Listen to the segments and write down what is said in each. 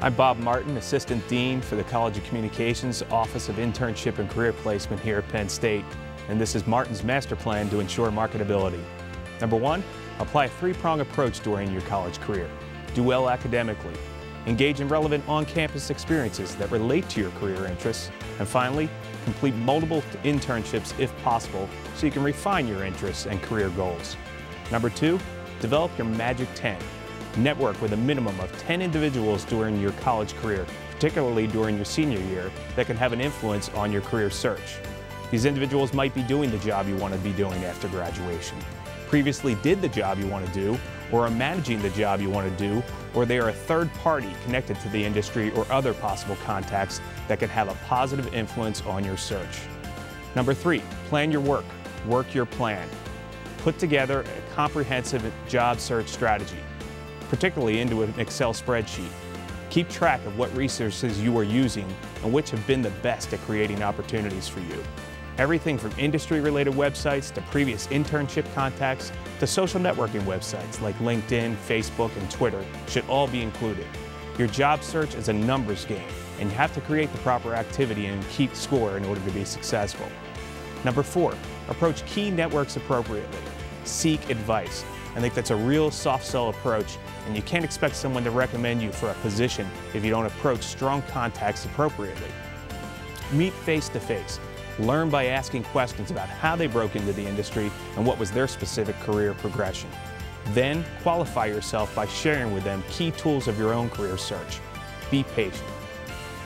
I'm Bob Martin, Assistant Dean for the College of Communications Office of Internship and Career Placement here at Penn State, and this is Martin's master plan to ensure marketability. Number one, apply a three-prong approach during your college career. Do well academically. Engage in relevant on-campus experiences that relate to your career interests. And finally, complete multiple internships if possible so you can refine your interests and career goals. Number two, develop your Magic 10 Network with a minimum of 10 individuals during your college career, particularly during your senior year, that can have an influence on your career search. These individuals might be doing the job you want to be doing after graduation, previously did the job you want to do, or are managing the job you want to do, or they are a third party connected to the industry or other possible contacts that can have a positive influence on your search. Number three, plan your work. Work your plan. Put together a comprehensive job search strategy particularly into an Excel spreadsheet. Keep track of what resources you are using and which have been the best at creating opportunities for you. Everything from industry-related websites to previous internship contacts to social networking websites like LinkedIn, Facebook, and Twitter should all be included. Your job search is a numbers game, and you have to create the proper activity and keep score in order to be successful. Number four, approach key networks appropriately. Seek advice. I think that's a real soft sell approach, and you can't expect someone to recommend you for a position if you don't approach strong contacts appropriately. Meet face to face. Learn by asking questions about how they broke into the industry and what was their specific career progression. Then qualify yourself by sharing with them key tools of your own career search. Be patient.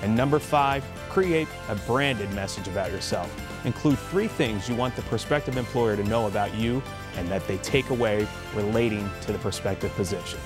And number five, create a branded message about yourself. Include three things you want the prospective employer to know about you and that they take away relating to the prospective position.